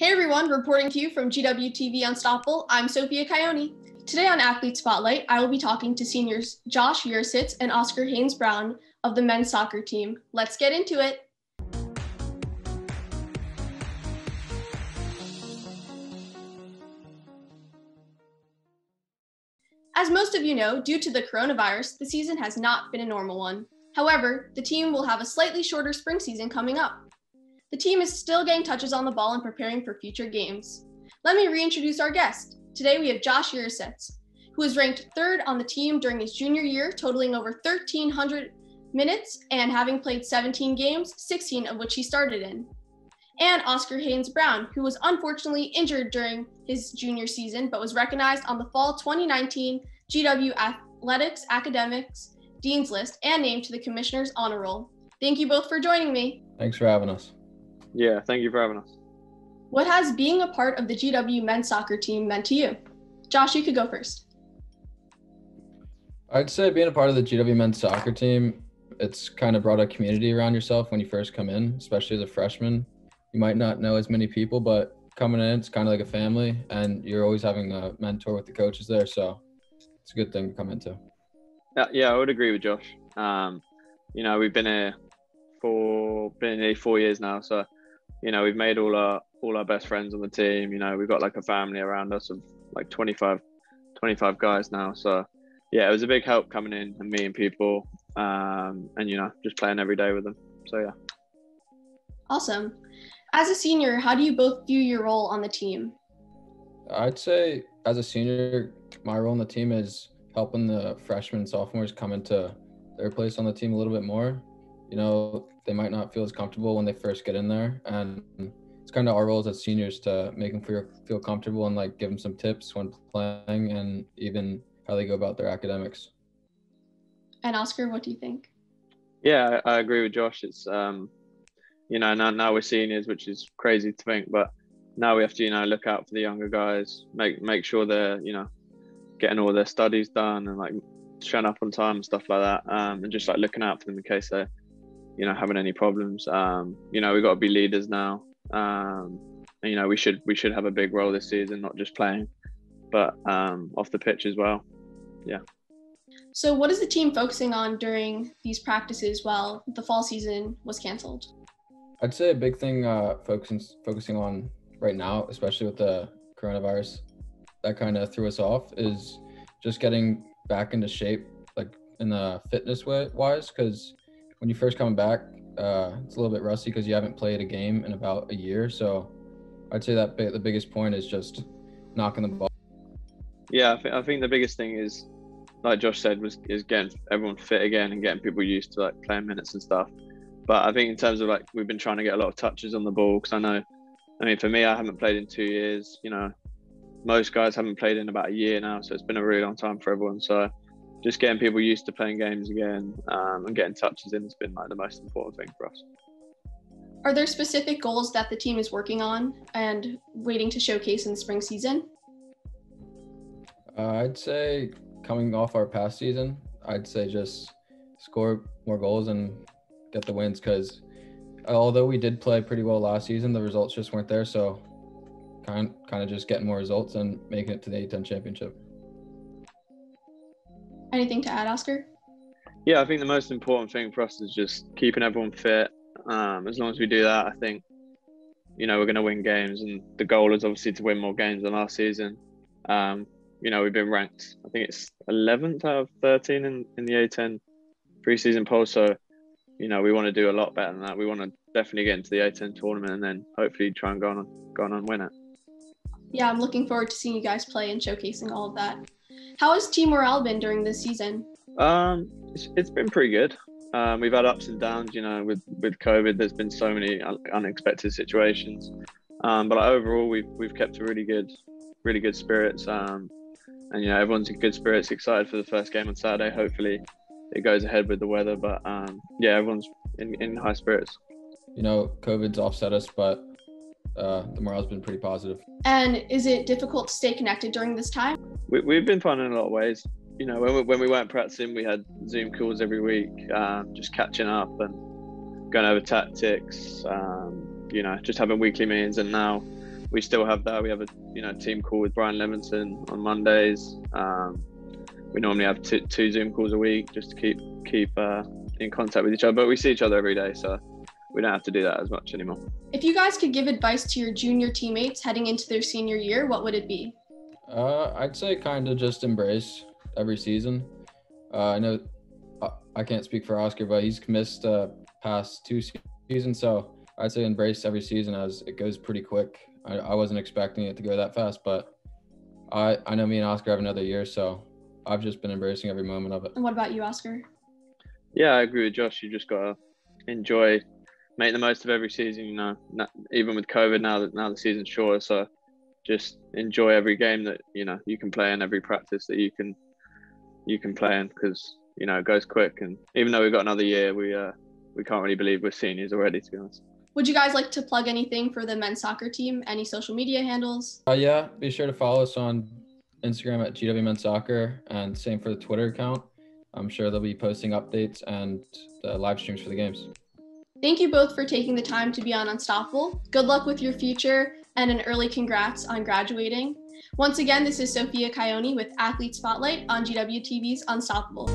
Hey everyone, reporting to you from GWTV Unstoppable, I'm Sophia Caione. Today on Athlete Spotlight, I will be talking to seniors Josh Yurasits and Oscar Haynes Brown of the men's soccer team. Let's get into it. As most of you know, due to the coronavirus, the season has not been a normal one. However, the team will have a slightly shorter spring season coming up. The team is still getting touches on the ball and preparing for future games. Let me reintroduce our guest. Today we have Josh Yurasits, who is ranked third on the team during his junior year, totaling over 1,300 minutes and having played 17 games, 16 of which he started in. And Oscar Haynes Brown, who was unfortunately injured during his junior season but was recognized on the fall 2019 GW Athletics Academics Dean's List and named to the Commissioner's Honor Roll. Thank you both for joining me. Thanks for having us. Yeah, thank you for having us. What has being a part of the GW men's soccer team meant to you? Josh, you could go first. I'd say being a part of the GW men's soccer team, it's kind of brought a community around yourself when you first come in, especially as a freshman. You might not know as many people, but coming in, it's kind of like a family, and you're always having a mentor with the coaches there. So it's a good thing to come into. Yeah, yeah, I would agree with Josh. Um, you know, we've been here for been here four years now, so you know, we've made all our all our best friends on the team. You know, we've got like a family around us of like 25, 25 guys now. So yeah, it was a big help coming in and meeting people, um, and you know, just playing every day with them. So yeah. Awesome. As a senior, how do you both view your role on the team? I'd say as a senior, my role on the team is helping the freshmen and sophomores come into their place on the team a little bit more. You know, they might not feel as comfortable when they first get in there, and it's kind of our roles as seniors to make them feel feel comfortable and like give them some tips when playing, and even how they go about their academics. And Oscar, what do you think? Yeah, I, I agree with Josh. It's um, you know, now now we're seniors, which is crazy to think, but now we have to you know look out for the younger guys, make make sure they're you know getting all their studies done and like showing up on time and stuff like that, um, and just like looking out for them in case they're you know having any problems. Um, you know, we've got to be leaders now. Um, and, you know, we should we should have a big role this season, not just playing, but um, off the pitch as well. Yeah. So, what is the team focusing on during these practices while the fall season was canceled? I'd say a big thing uh, focusing focusing on right now, especially with the coronavirus, that kind of threw us off, is just getting back into shape, like in the fitness way wise, because when you first come back, uh, it's a little bit rusty because you haven't played a game in about a year. So I'd say that the biggest point is just knocking the ball. Yeah, I, th- I think the biggest thing is, like Josh said, was is getting everyone fit again and getting people used to like playing minutes and stuff. But I think in terms of like we've been trying to get a lot of touches on the ball because I know, I mean, for me, I haven't played in two years. You know, most guys haven't played in about a year now, so it's been a really long time for everyone. So just getting people used to playing games again um, and getting touches in has been like the most important thing for us. Are there specific goals that the team is working on and waiting to showcase in the spring season? Uh, I'd say coming off our past season, I'd say just score more goals and get the wins because although we did play pretty well last season, the results just weren't there. So kind kind of just getting more results and making it to the A10 championship. Anything to add, Oscar? Yeah, I think the most important thing for us is just keeping everyone fit. Um, as long as we do that, I think you know we're going to win games, and the goal is obviously to win more games than last season. Um, you know, we've been ranked, I think it's 11th out of 13 in, in the A10 preseason poll. So, you know, we want to do a lot better than that. We want to definitely get into the A10 tournament and then hopefully try and go on, go on and win it. Yeah, I'm looking forward to seeing you guys play and showcasing all of that. How has team morale been during this season? Um, it's, it's been pretty good. Um, we've had ups and downs, you know, with with COVID. There's been so many unexpected situations, um, but like, overall, we've we've kept a really good, really good spirits. Um, and you know, everyone's in good spirits, excited for the first game on Saturday. Hopefully, it goes ahead with the weather, but um, yeah, everyone's in, in high spirits. You know, COVID's offset us, but uh, the morale's been pretty positive. And is it difficult to stay connected during this time? We, we've been fun in a lot of ways. You know, when we, when we weren't practicing, we had Zoom calls every week, um, just catching up and going over tactics. Um, you know, just having weekly meetings. And now, we still have that. We have a you know team call with Brian Levinson on Mondays. Um, we normally have two, two Zoom calls a week just to keep keep uh, in contact with each other. But we see each other every day, so we don't have to do that as much anymore. If you guys could give advice to your junior teammates heading into their senior year, what would it be? Uh, I'd say kind of just embrace every season. Uh, I know uh, I can't speak for Oscar, but he's missed uh, past two seasons, so I'd say embrace every season as it goes pretty quick. I, I wasn't expecting it to go that fast, but I I know me and Oscar have another year, so I've just been embracing every moment of it. And what about you, Oscar? Yeah, I agree with Josh. You just gotta enjoy, make the most of every season. You know, not, even with COVID now that now the season's shorter, so just enjoy every game that you know you can play and every practice that you can you can play in, because you know it goes quick. And even though we've got another year, we uh we can't really believe we're seniors already, to be honest. Would you guys like to plug anything for the men's soccer team? Any social media handles? Uh, yeah, be sure to follow us on Instagram at GW Men's Soccer, and same for the Twitter account. I'm sure they'll be posting updates and the live streams for the games. Thank you both for taking the time to be on Unstoppable. Good luck with your future and an early congrats on graduating. Once again, this is Sophia Caione with Athlete Spotlight on GWTV's Unstoppable.